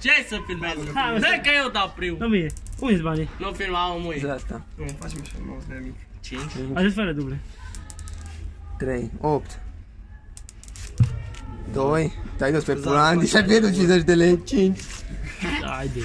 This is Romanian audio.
Ce ai să filmezi? Hai, Dă că eu dau priu. Nu mie. Cum ești banii? Nu filma am muie. De asta. Nu, facem așa, nu de nimic. 5. Ajut fără duble. 3, 8. 2. Te-ai dus pe pula și ai pierdut 50 de lei. 5. Haide.